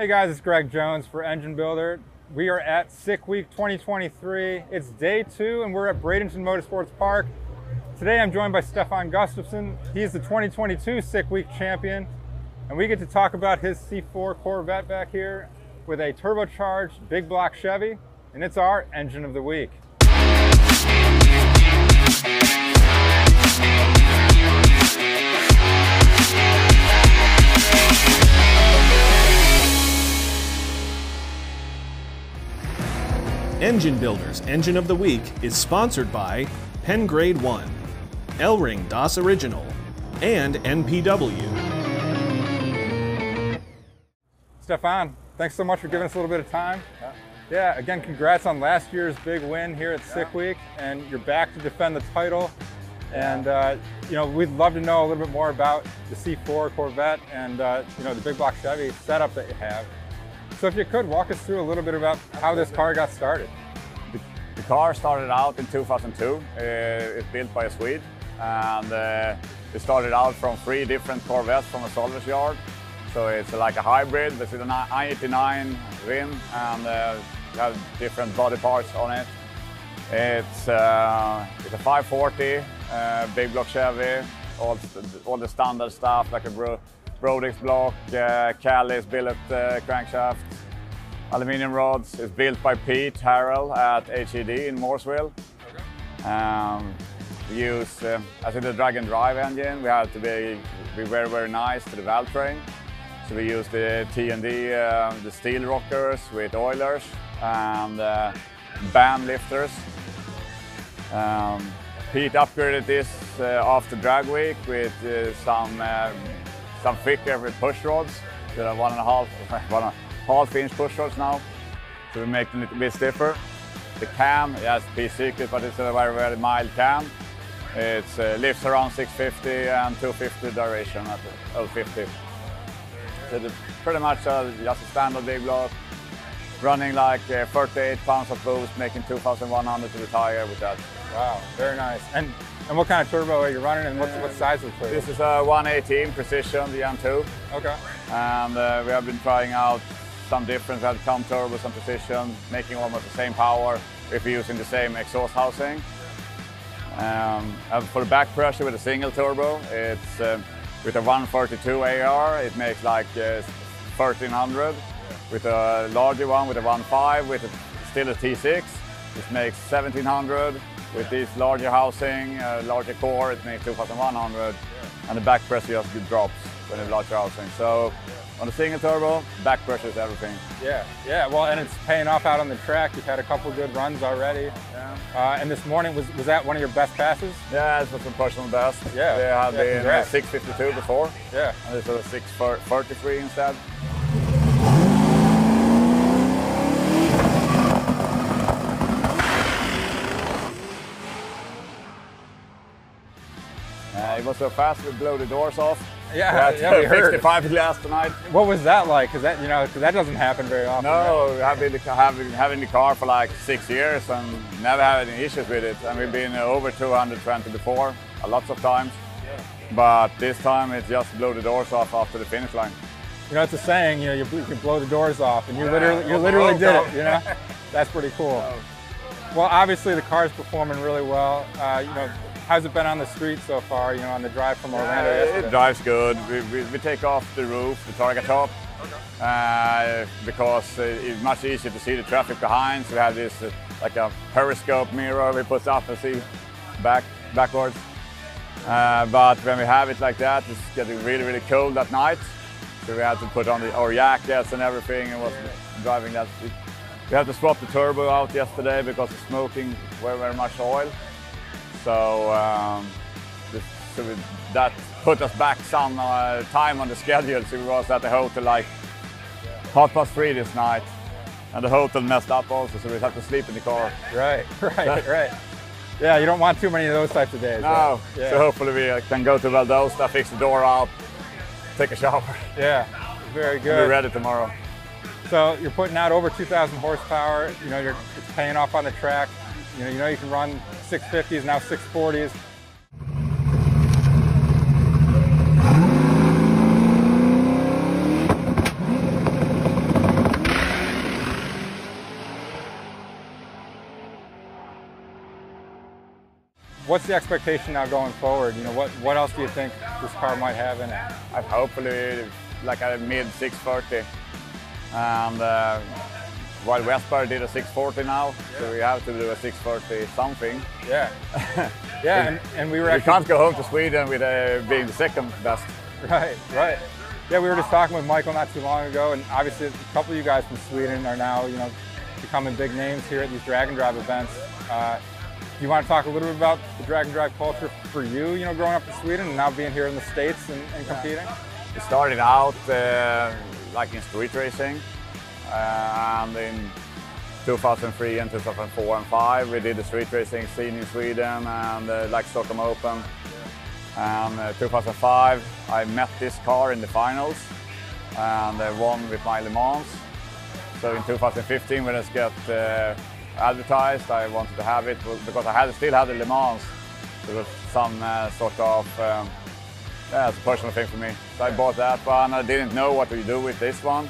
Hey guys, it's Greg Jones for Engine Builder. We are at SICK Week 2023. It's day two and we're at Bradenton Motorsports Park. Today I'm joined by Stefan Gustafsson. He is the 2022 SICK Week champion and we get to talk about his C4 Corvette back here with a turbocharged big block Chevy and it's our engine of the week. Engine Builders Engine of the Week is sponsored by PennGrade 1, Elring Das Original, and NPW. Stefan, thanks so much for giving us a little bit of time. Yeah, again, congrats on last year's big win here at SICK Week, and you're back to defend the title. And uh, you know, we'd love to know a little bit more about the C4 Corvette and uh, you know the big block Chevy setup that you have. So if you could walk us through a little bit about how this car got started. The, the car started out in 2002. Uh, it's built by a Swede, and uh, it started out from three different Corvettes from a salvage yard. So it's like a hybrid This is an I-89 rim and uh, have different body parts on it. It's, uh, it's a 540 uh, big block Chevy, all, all the standard stuff like a Bro Brodix block, uh, Callies billet uh, crankshaft, aluminium rods. is built by Pete Harrell at HED in Mooresville. Um, we use, uh, as in the drag and drive engine, we have to be, be very, very nice to the valve train. So we use the T&D, uh, the steel rockers with oilers and uh, band lifters. Um, Pete upgraded this uh, after drag week with uh, some um, some thicker with push rods. They're one and a half, one a inch push rods now. So we make them a little bit stiffer. The cam, yes, piece secret, but it's a very, very mild cam. It uh, lifts around 650 and 250 duration at L50. So it's pretty much uh, just a standard big block, running like uh, 38 pounds of boost, making 2,100 to the tire with that. Wow, very nice. And and what kind of turbo are you running and what's, what size of turbo? This is a 118 Precision, the M2. Okay. And uh, we have been trying out some difference at some turbo, some precision, making almost the same power if we're using the same exhaust housing. Um, for the back pressure with a single turbo, it's uh, with a 132 AR, it makes like uh, 1300. With a larger one, with a 1.5, with a, still a T6, it makes 1700 with this larger housing, uh, larger core, it makes 2100 and the back pressure just drops when it's larger housing. So on the single turbo, back pressure is everything. Yeah, yeah, well, and it's paying off out on the track. You've had a couple good runs already. Yeah. Uh, and this morning, was, was that one of your best passes? Yeah, it was a personal best. Yeah. They had yeah, been 652 before. Yeah. And this was a 633 instead. it was so fast we blew the doors off. Yeah, we yeah, we heard. 65 glass tonight. What was that like? Because that, you know, cause that doesn't happen very often. No, right? I've been having, having the car for like six years and never had any issues with it. And we've been over 220 before, a lots of times. Yeah. But this time it just blew the doors off after the finish line. You know, it's a saying, you know, you, you blow the doors off, and you yeah, literally, you literally did it. You know, that's pretty cool. Well, obviously the car's performing really well. Uh, you know, How's it been on the street so far, you know, on the drive from Orlando uh, It drives good. We, we, we, take off the roof, the targa top, okay. uh, because it's much easier to see the traffic behind. So we have this uh, like a periscope mirror we put up and see back backwards. Uh, but when we have it like that, it's getting really, really cold at night. So we had to put on the, our jackets and everything and was driving that. We had to swap the turbo out yesterday because it's smoking very, very much oil. So, um, so we, that put us back some uh, time on the schedule. So we was at the hotel like half past three this night. And the hotel messed up also, so we had to sleep in the car. Right, right, right. Yeah, you don't want too many of those types of days. No, right? yeah. so hopefully we uh, can go to Valdosta, fix the door up, take a shower. Yeah, very good. be ready tomorrow. So you're putting out over 2,000 horsepower. You know, you're, it's paying off on the track. You know, you know you can run 650s, now 640s. What's the expectation now going forward? You know, what, what else do you think this car might have in it? I've hopefully like a mid 640 and uh, while Westberg did a 640 now, so we have to do a 640 something. Yeah, yeah, and, and we were We can't go home to Sweden with uh, being the second best. right, right. Yeah, we were just talking with Michael not too long ago, and obviously a couple of you guys from Sweden are now, you know, becoming big names here at these drag and drive events. Uh, do you want to talk a little bit about the drag and drive culture for you, you know, growing up in Sweden and now being here in the States and, and competing? It started out uh, like in street racing, and in 2003 and 2004 and 5 we did the street racing scene in Sweden and like Stockholm Open. And uh, 2005 I met this car in the finals and uh, won with my Le Mans. So in 2015 when it got uh, advertised I wanted to have it because I had still had the Le Mans. It was some uh, sort of um, yeah, it's a personal thing for me. So I bought that one. I didn't know what to do with this one.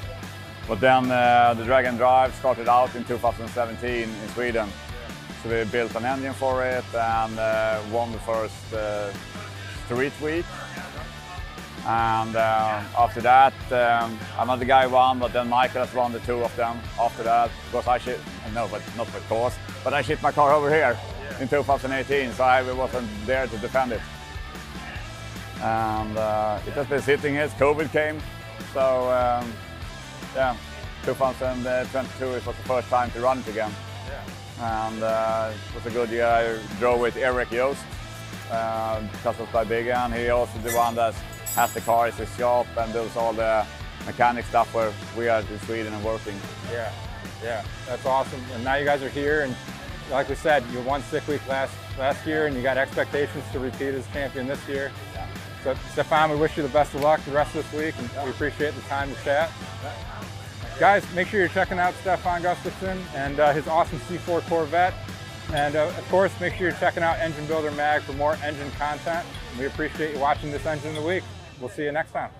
But then uh, the Drag and Drive started out in 2017 in Sweden. So we built an engine for it and uh, won the first uh, street week. And uh, after that, um, another guy won, but then Michael has won the two of them after that. Because I shit, no, but not for because, but I shipped my car over here in 2018, so I wasn't there to defend it and uh, it has been sitting here. COVID came, so um, yeah, 2022 it was the first time to run it again, and uh, it was a good year. I drove with Eric Joost uh, because of quite big, and he also the one that has the car, is his shop, and does all the mechanic stuff where we are in Sweden and working. Yeah, yeah, that's awesome. And now you guys are here, and like we said, you won Sick Week last last year, and you got expectations to repeat as champion this year. So, Stefan, we wish you the best of luck the rest of this week, and we appreciate the time to chat. Guys, make sure you're checking out Stefan Gustafsson and uh, his awesome C4 Corvette. And uh, of course, make sure you're checking out Engine Builder Mag for more engine content. We appreciate you watching this Engine of the Week. We'll see you next time.